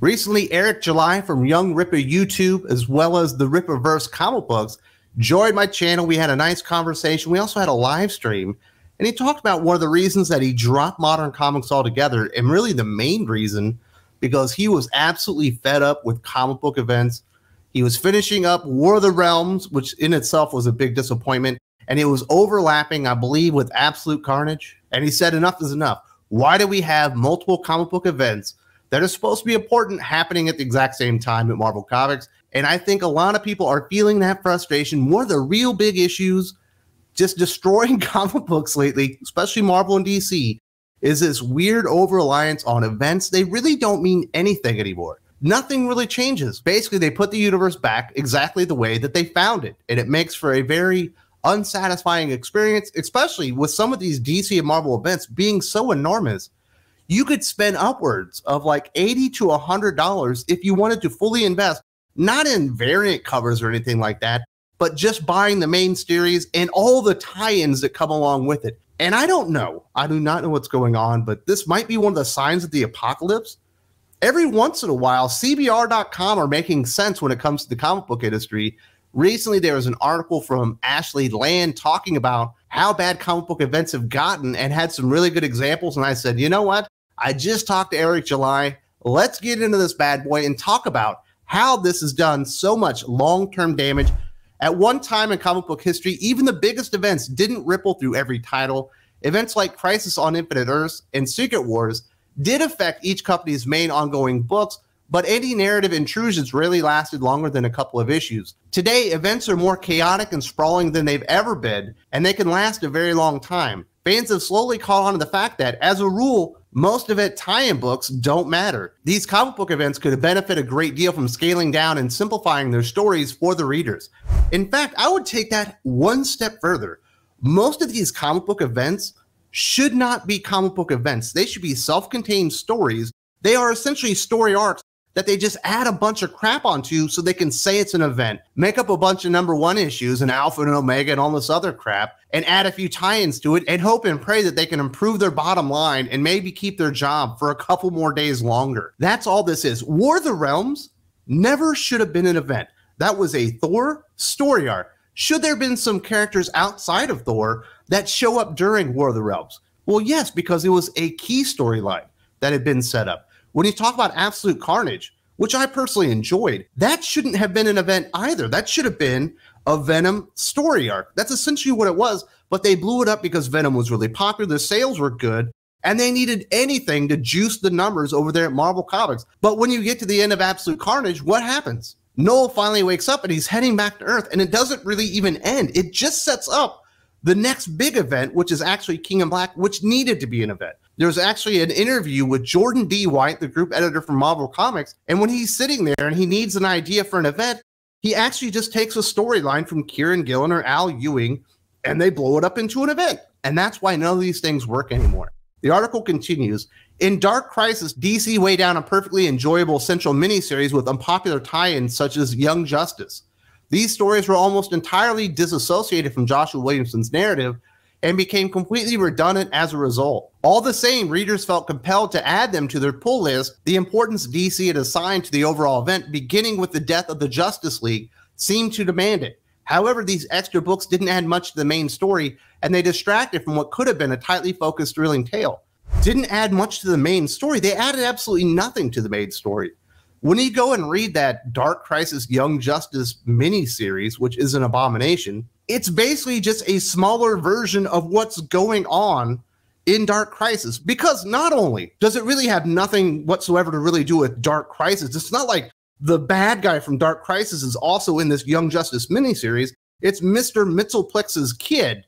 Recently, Eric July from Young Rippa YouTube, as well as the Rippaverse comic books, joined my channel. We had a nice conversation. We also had a live stream, and he talked about one of the reasons that he dropped modern comics altogether, and really the main reason because he was absolutely fed up with comic book events. He was finishing up War of the Realms, which in itself was a big disappointment, and it was overlapping, I believe, with Absolute Carnage. And he said, Enough is enough. Why do we have multiple comic book events that are supposed to be important happening at the exact same time at Marvel Comics? And I think a lot of people are feeling that frustration. One of the real big issues just destroying comic books lately, especially Marvel and DC, is this weird over reliance on events. They really don't mean anything anymore. Nothing really changes. Basically, they put the universe back exactly the way that they found it. And it makes for a very unsatisfying experience, especially with some of these DC and Marvel events being so enormous. You could spend upwards of like 80 to $100 if you wanted to fully invest, not in variant covers or anything like that, but just buying the main series and all the tie ins that come along with it. And I don't know, I do not know what's going on, but this might be one of the signs of the apocalypse. Every once in a while, CBR.com are making sense when it comes to the comic book industry recently there was an article from Ashley Land talking about how bad comic book events have gotten and had some really good examples. And I said, you know what? I just talked to Eric July. Let's get into this bad boy and talk about how this has done so much long term damage. At one time in comic book history, even the biggest events didn't ripple through every title. Events like Crisis on Infinite Earths and Secret Wars did affect each company's main ongoing books, but any narrative intrusions rarely lasted longer than a couple of issues. Today, events are more chaotic and sprawling than they've ever been, and they can last a very long time. Fans have slowly caught on to the fact that, as a rule, most of it tie-in books don't matter. These comic book events could benefit a great deal from scaling down and simplifying their stories for the readers. In fact, I would take that one step further. Most of these comic book events should not be comic book events. They should be self-contained stories. They are essentially story arcs that they just add a bunch of crap onto so they can say it's an event, make up a bunch of number one issues and alpha and omega and all this other crap, and add a few tie ins to it and hope and pray that they can improve their bottom line and maybe keep their job for a couple more days longer. That's all this is. War of the Realms never should have been an event. That was a Thor story arc. Should there have been some characters outside of Thor that show up during War of the Realms? Well, yes, because it was a key storyline that had been set up. When you talk about Absolute Carnage, which I personally enjoyed, that shouldn't have been an event either. That should have been a Venom story arc. That's essentially what it was, but they blew it up because Venom was really popular, the sales were good, and they needed anything to juice the numbers over there at Marvel Comics. But when you get to the end of Absolute Carnage, what happens? Knull finally wakes up and he's heading back to Earth, and it doesn't really even end. It just sets up the next big event, which is actually King in Black, which needed to be an event. There's actually an interview with Jordan D. White, the group editor from Marvel Comics. And when he's sitting there and he needs an idea for an event, he actually just takes a storyline from Kieron Gillen or Al Ewing and they blow it up into an event. And that's why none of these things work anymore. The article continues In Dark Crisis, DC weighed down a perfectly enjoyable central miniseries with unpopular tie ins such as Young Justice. These stories were almost entirely disassociated from Joshua Williamson's narrative and became completely redundant as a result. All the same, readers felt compelled to add them to their pull list. The importance DC had assigned to the overall event, beginning with the death of the Justice League, seemed to demand it. However, these extra books didn't add much to the main story, and they distracted from what could have been a tightly focused, thrilling tale. Didn't add much to the main story. They added absolutely nothing to the main story when you go and read that Dark Crisis Young Justice mini series, which is an abomination, it's basically just a smaller version of what's going on in Dark Crisis. Because not only does it really have nothing whatsoever to really do with Dark Crisis, it's not like the bad guy from Dark Crisis is also in this Young Justice miniseries. It's Mr. Mxyzptlk's kid,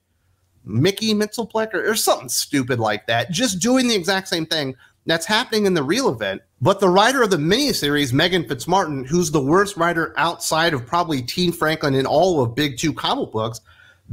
Mickey Mxyzptlk, or, or something stupid like that, just doing the exact same thing that's happening in the real event. But the writer of the miniseries, Meghan Fitzmartin, who's the worst writer outside of probably Tee Franklin in all of Big Two comic books,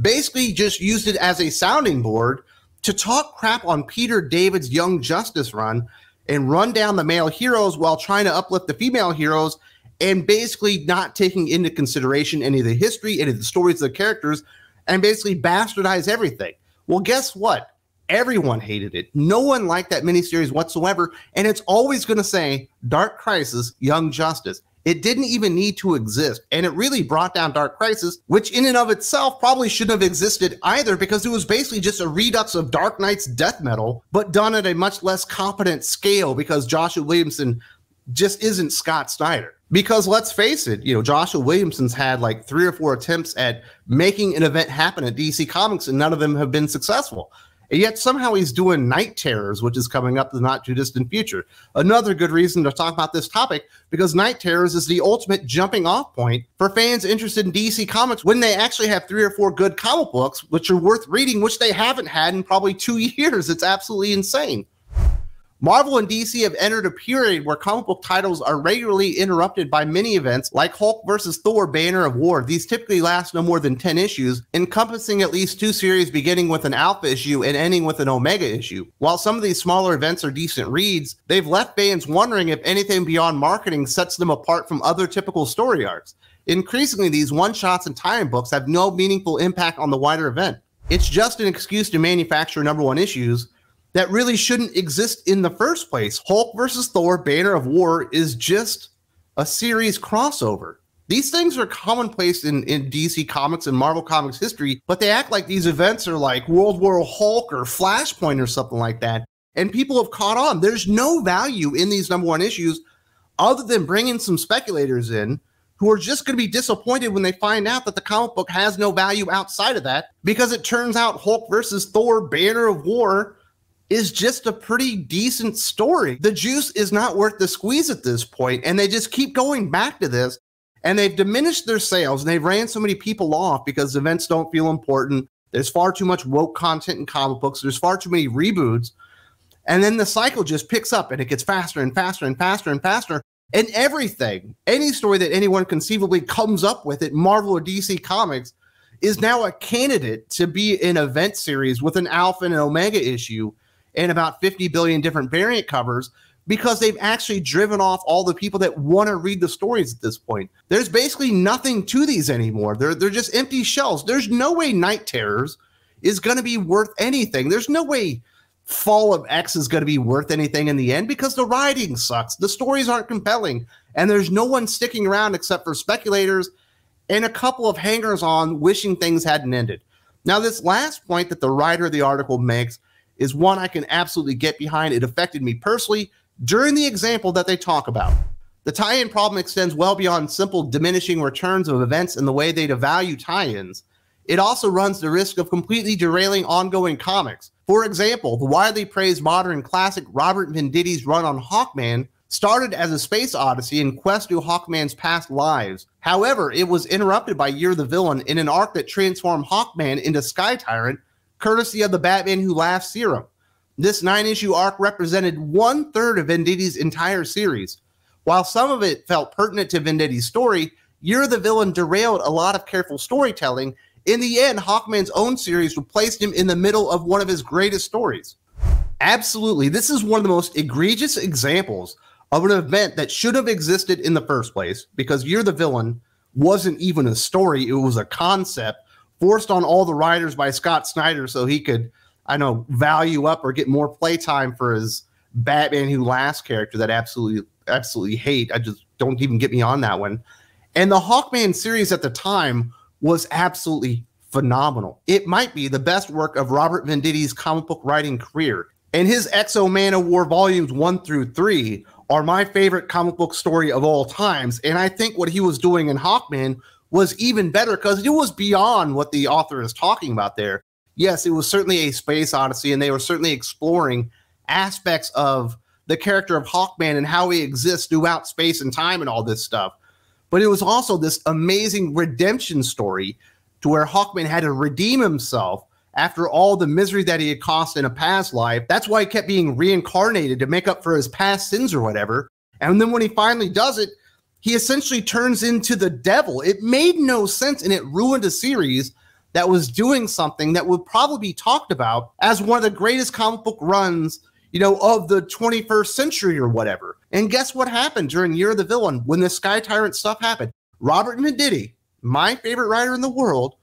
basically just used it as a sounding board to talk crap on Peter David's Young Justice run and run down the male heroes while trying to uplift the female heroes and basically not taking into consideration any of the history, any of the stories of the characters, and basically bastardize everything. Well, guess what? Everyone hated it. No one liked that miniseries whatsoever. And it's always going to say Dark Crisis, Young Justice. It didn't even need to exist. And it really brought down Dark Crisis, which in and of itself probably shouldn't have existed either because it was basically just a redux of Dark Nights death metal, but done at a much less competent scale because Joshua Williamson just isn't Scott Snyder. Because let's face it, you know, Joshua Williamson's had like three or four attempts at making an event happen at DC Comics, and none of them have been successful. And yet somehow he's doing Knight Terrors, which is coming up in the not too distant future. Another good reason to talk about this topic because Knight Terrors is the ultimate jumping off point for fans interested in DC Comics when they actually have three or four good comic books, which are worth reading, which they haven't had in probably two years. It's absolutely insane. Marvel and DC have entered a period where comic book titles are regularly interrupted by mini events like Hulk vs. Thor Banner of War. These typically last no more than 10 issues, encompassing at least two series beginning with an alpha issue and ending with an omega issue. While some of these smaller events are decent reads, they've left fans wondering if anything beyond marketing sets them apart from other typical story arcs. Increasingly, these one shots and tie in books have no meaningful impact on the wider event. It's just an excuse to manufacture number one issues that really shouldn't exist in the first place. Hulk versus Thor Banner of War is just a series crossover. These things are commonplace in, in DC Comics and Marvel Comics history, but they act like these events are like World War Hulk or Flashpoint or something like that. And people have caught on. There's no value in these number one issues other than bringing some speculators in who are just going to be disappointed when they find out that the comic book has no value outside of that because it turns out Hulk versus Thor Banner of War is just a pretty decent story. The juice is not worth the squeeze at this point, and they just keep going back to this. And they've diminished their sales, and they've ran so many people off because events don't feel important. There's far too much woke content in comic books. There's far too many reboots. And then the cycle just picks up and it gets faster and faster and faster and faster. And everything, any story that anyone conceivably comes up with at Marvel or DC Comics is now a candidate to be an event series with an alpha and an omega issue and about 50 billion different variant covers because they've actually driven off all the people that want to read the stories at this point. There's basically nothing to these anymore. They're they're just empty shells. There's no way Knight Terrors is going to be worth anything. There's no way Fall of X is going to be worth anything in the end because the writing sucks. The stories aren't compelling and there's no one sticking around except for speculators and a couple of hangers on wishing things hadn't ended. Now this last point that the writer of the article makes is one I can absolutely get behind. It affected me personally during the example that they talk about. The tie in problem extends well beyond simple diminishing returns of events and the way they devalue tie ins. It also runs the risk of completely derailing ongoing comics. For example, the widely praised modern classic Robert Venditti's run on Hawkman started as a space odyssey in quest to Hawkman's past lives. However, it was interrupted by Year the Villain in an arc that transformed Hawkman into Sky Tyrant courtesy of the Batman Who Laughs serum. This nine issue arc represented one third of Venditti's entire series. While some of it felt pertinent to Venditti's story, Year the Villain derailed a lot of careful storytelling. In the end, Hawkman's own series replaced him in the middle of one of his greatest stories. Absolutely, this is one of the most egregious examples of an event that should have existed in the first place because Year the Villain wasn't even a story, it was a concept forced on all the writers by Scott Snyder so he could, I know, value up or get more playtime for his Batman Who Laughs character that absolutely, absolutely hate. I just don't even get me on that one. And the Hawkman series at the time was absolutely phenomenal. It might be the best work of Robert Venditti's comic book writing career. And his X-O Manowar volumes one through three are my favorite comic book story of all times. And I think what he was doing in Hawkman was even better because it was beyond what the author is talking about there. Yes, it was certainly a space odyssey, and they were certainly exploring aspects of the character of Hawkman and how he exists throughout space and time and all this stuff. But it was also this amazing redemption story to where Hawkman had to redeem himself after all the misery that he had caused in a past life. That's why he kept being reincarnated to make up for his past sins or whatever. And then when he finally does it, he essentially turns into the devil. It made no sense and it ruined a series that was doing something that would probably be talked about as one of the greatest comic book runs, you know, of the 21st century or whatever. And guess what happened during Year of the Villain when the Sky Tyrant stuff happened? Robert Venditti, my favorite writer in the world,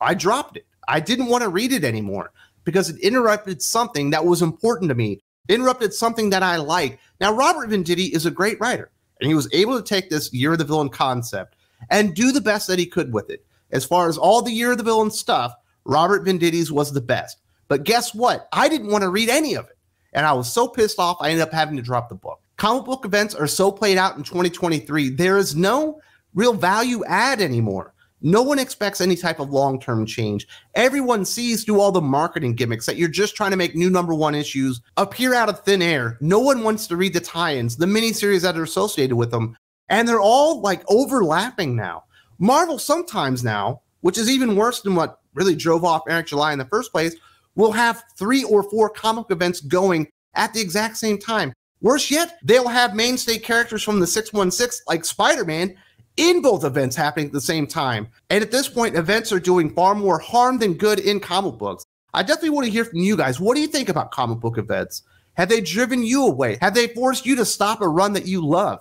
I dropped it. I didn't want to read it anymore because it interrupted something that was important to me, interrupted something that I like. Now, Robert Venditti is a great writer, and he was able to take this Year of the Villain concept and do the best that he could with it. As far as all the Year of the Villain stuff, Robert Venditti's was the best. But guess what? I didn't want to read any of it. And I was so pissed off, I ended up having to drop the book. Comic book events are so played out in 2023, there is no real value add anymore. No one expects any type of long term change. Everyone sees through all the marketing gimmicks that you're just trying to make new number one issues appear out of thin air. No one wants to read the tie ins, the miniseries that are associated with them. And they're all like overlapping now. Marvel sometimes now, which is even worse than what really drove off Eric July in the first place, will have three or four comic events going at the exact same time. Worse yet, they'll have mainstay characters from the 616 like Spider Man in both events happening at the same time. And at this point, events are doing far more harm than good in comic books. I definitely want to hear from you guys. What do you think about comic book events? Have they driven you away? Have they forced you to stop a run that you love?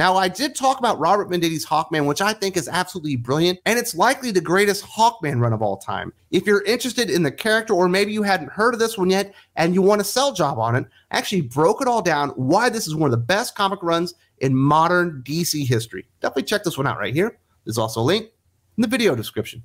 Now, I did talk about Robert Venditti's Hawkman, which I think is absolutely brilliant, and it's likely the greatest Hawkman run of all time. If you're interested in the character, or maybe you hadn't heard of this one yet and you want a sell job on it, I actually broke it all down why this is one of the best comic runs in modern DC history. Definitely check this one out right here. There's also a link in the video description.